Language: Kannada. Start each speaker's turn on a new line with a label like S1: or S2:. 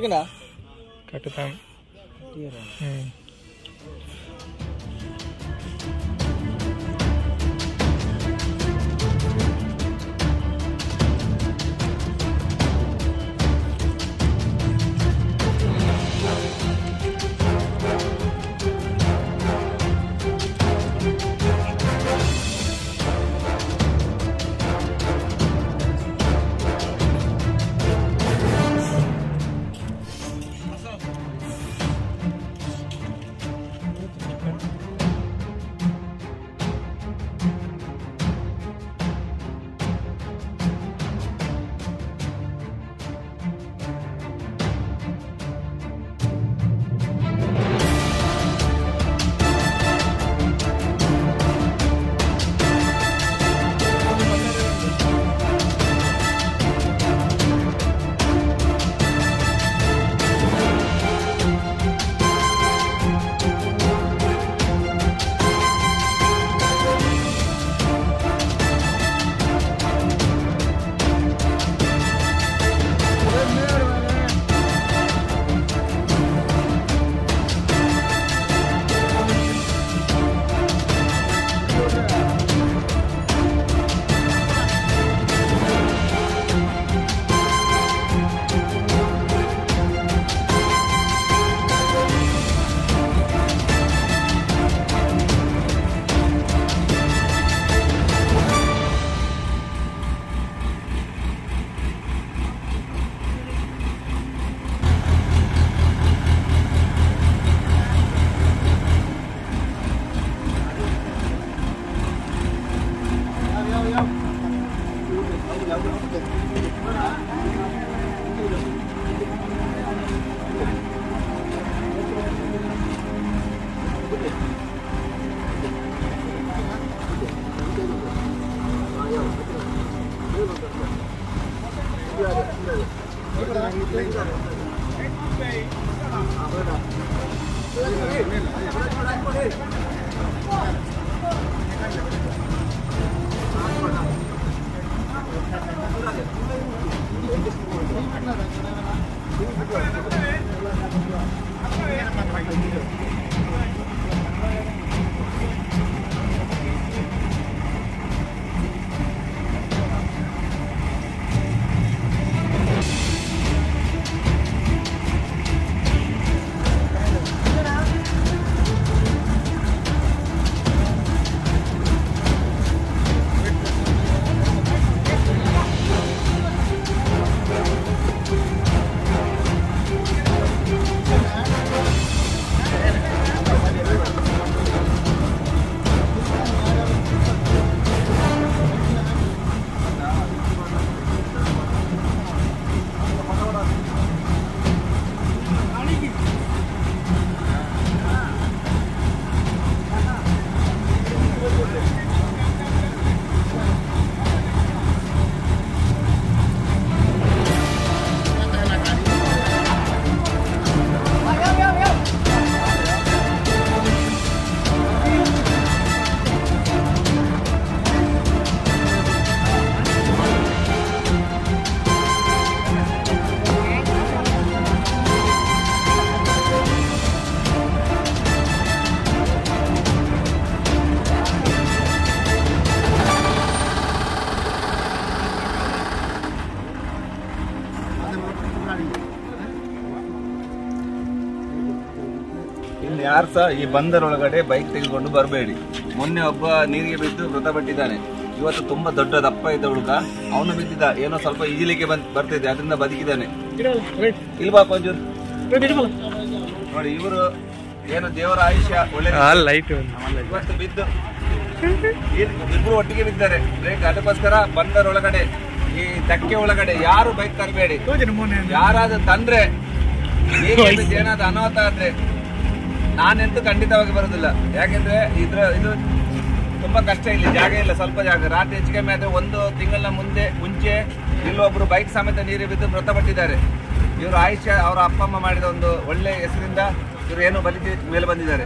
S1: ठीक
S2: है ना? कटता हूँ hmm. ಹ್ಞೂ
S3: ಇಲ್ಲಿ ಯಾರು ಸಹ ಈ ಬಂದರೊಳಗಡೆ ಬೈಕ್ ತೆಗೆದುಕೊಂಡು ಬರಬೇಡಿ. ಮೊನ್ನೆ ಒಬ್ಬ ನೀರಿಗೆ ಬಿದ್ದು ಮೃತಪಟ್ಟಿದ್ದಾನೆ ಇವತ್ತು ತುಂಬಾ ದೊಡ್ಡ ದಪ್ಪ ಇದ್ದ ಹುಡುಗ ಅವನು ಬಿದ್ದಿದ್ದ. ಏನೋ ಸ್ವಲ್ಪ ಈಜಲಿಕ್ಕೆ ಬಂದ್ ಬರ್ತಿದ್ದೆ ಅದರಿಂದ ಬದುಕಿದ್ದಾನೆ. ಇಲ್ವಾ ಒಂಚೂರು ನೋಡಿ ಇವರು ಏನು ದೇವರ ಆಯುಷ್ಯ ಒಳ್ಳೆ ಇವತ್ತು ಬಿದ್ದು ಇಬ್ರು ಒಟ್ಟಿಗೆ ಬಿದ್ದಾರೆ. ಬ್ರೇಕ್ ಅದಕ್ಕೋಸ್ಕರ ಬಂದರೊಳಗಡೆ ಈ ಧಕ್ಕೆ ಒಳಗಡೆ ಯಾರು ಬೈಕ್ ತರಬೇಡಿ. ಯಾರಾದ್ರೂ ತಂದ್ರೆ ಏನಾದ್ರು ಅನಾಹುತ ಆದ್ರೆ ನಾನೆಂತೂ ಖಂಡಿತವಾಗಿ ಬರೋದಿಲ್ಲ. ಯಾಕೆಂದ್ರೆ ಇದ್ರ ಇದು ತುಂಬಾ ಕಷ್ಟ ಇಲ್ಲಿ, ಜಾಗ ಇಲ್ಲ, ಸ್ವಲ್ಪ ಜಾಗ. ರಾತ್ರಿ ಹೆಚ್ಚು ಕಮ್ಮಿ ಆದ್ರೆ ಒಂದು ತಿಂಗಳ ಮುಂದೆ, ಮುಂಚೆ ಇಲ್ಲೊಬ್ರು ಬೈಕ್ ಸಮೇತ ನೀರು ಬಿದ್ದು ಮೃತಪಟ್ಟಿದ್ದಾರೆ. ಇವರು ಆಯುಷ್ಯ ಅವರ ಅಪ್ಪ ಅಮ್ಮ ಮಾಡಿದ ಒಂದು ಒಳ್ಳೆ ಹೆಸರಿಂದ ಇವರು ಏನು ಬಲಿತಿ ಮೇಲೆ ಬಂದಿದ್ದಾರೆ.